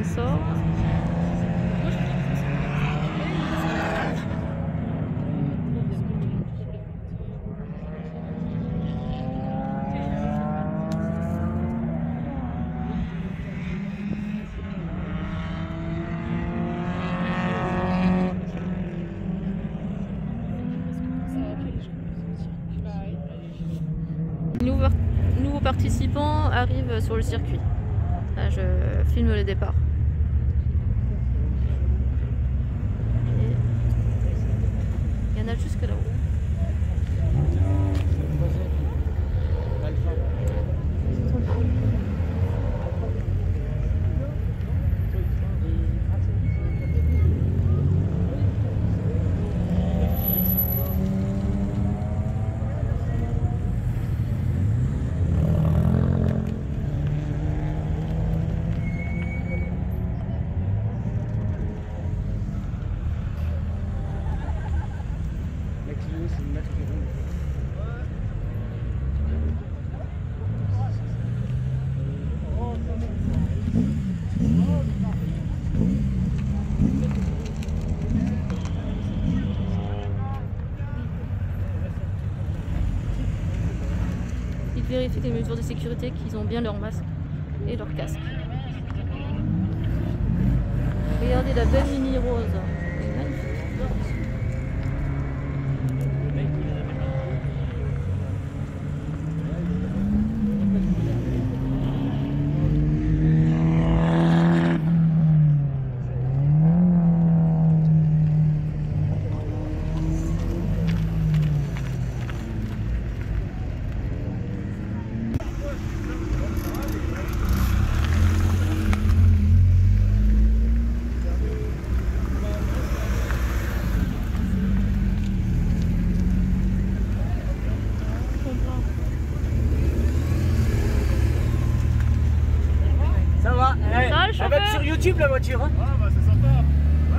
KBM sort. Nouveau, nouveau participant arrive sur le circuit. Là, je filme le départ. Il y en vérifient les mesures de sécurité, qu'ils ont bien leur masque et leur casque. Regardez la belle mini rose. YouTube la voiture hein Ah bah c'est sympa. Ouais,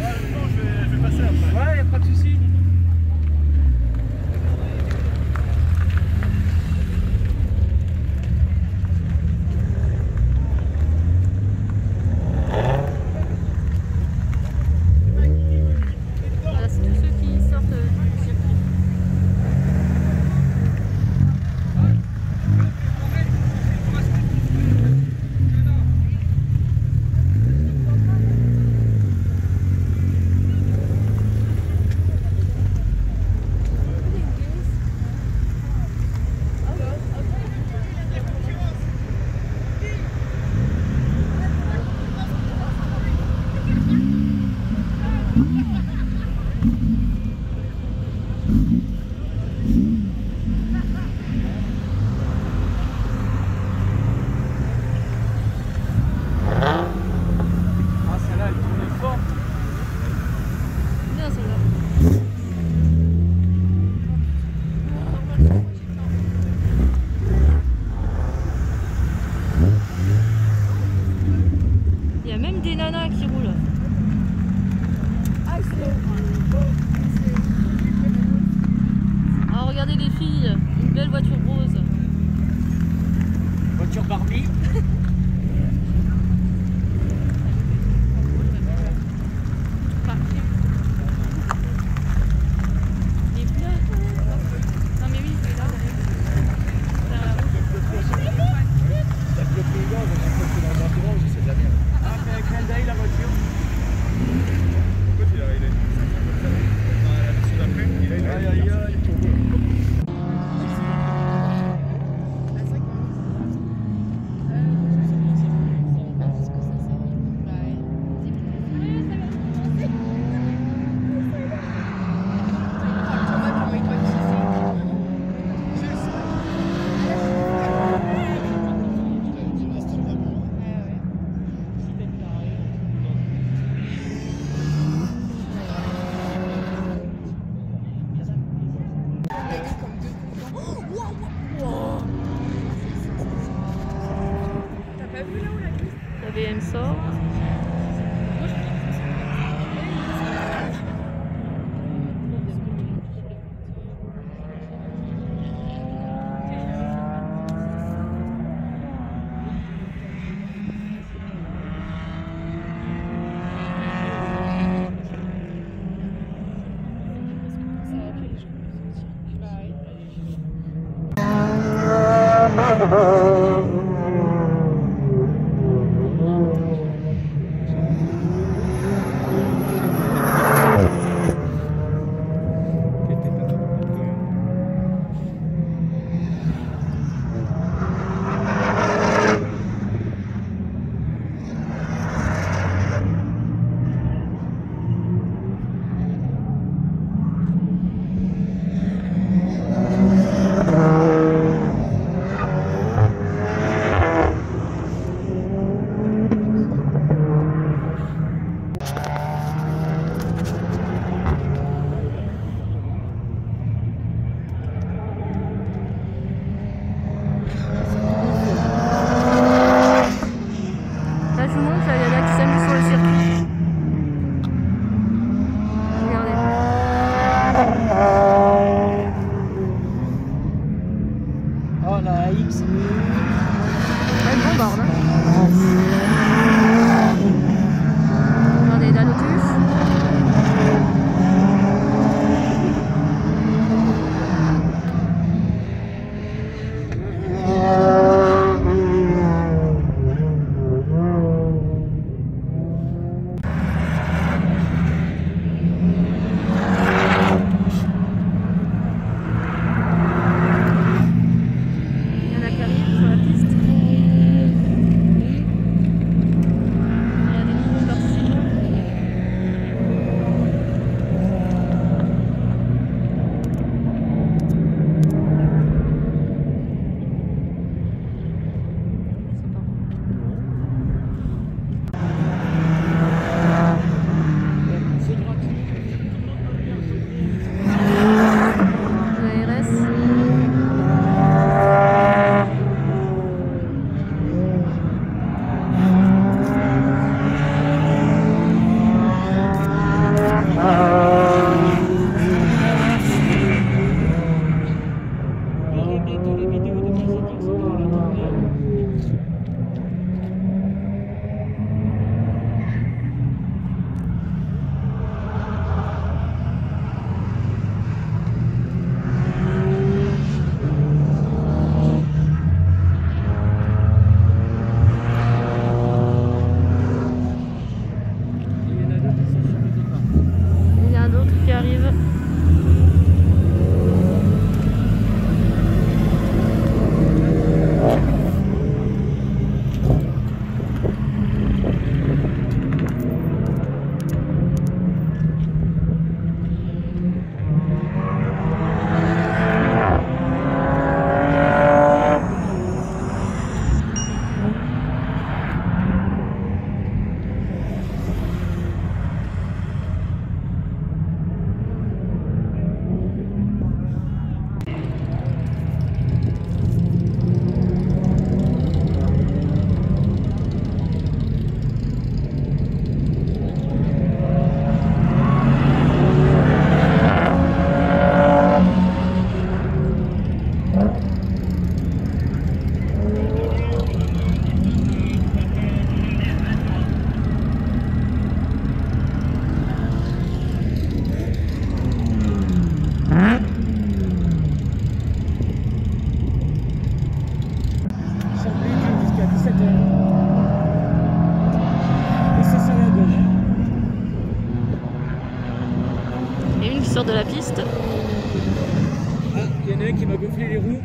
ouais, non, je vais, je vais passer après. Ouais, y a pas de soucis. Jameso. Oh. de la piste. Ah, il y en a un qui m'a gonflé les roues.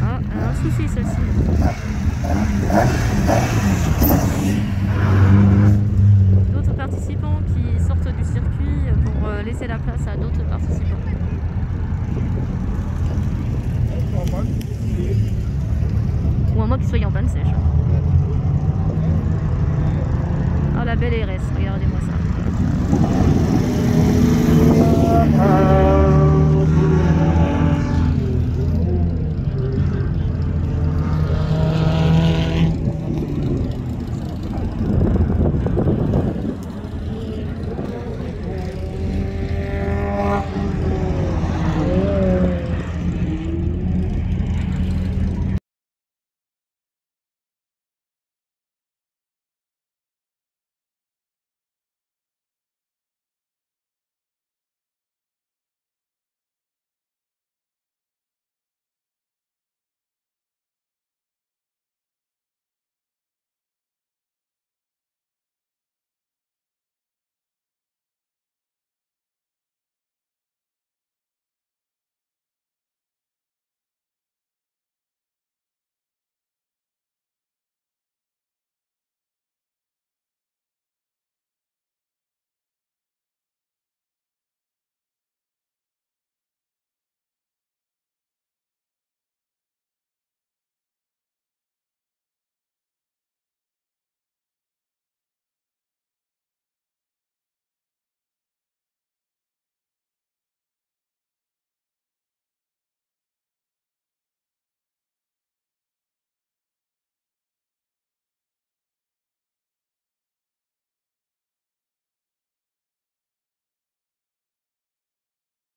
Ah, un souci, celle-ci. la belle RS. Regardez-moi ça. Ah, ah,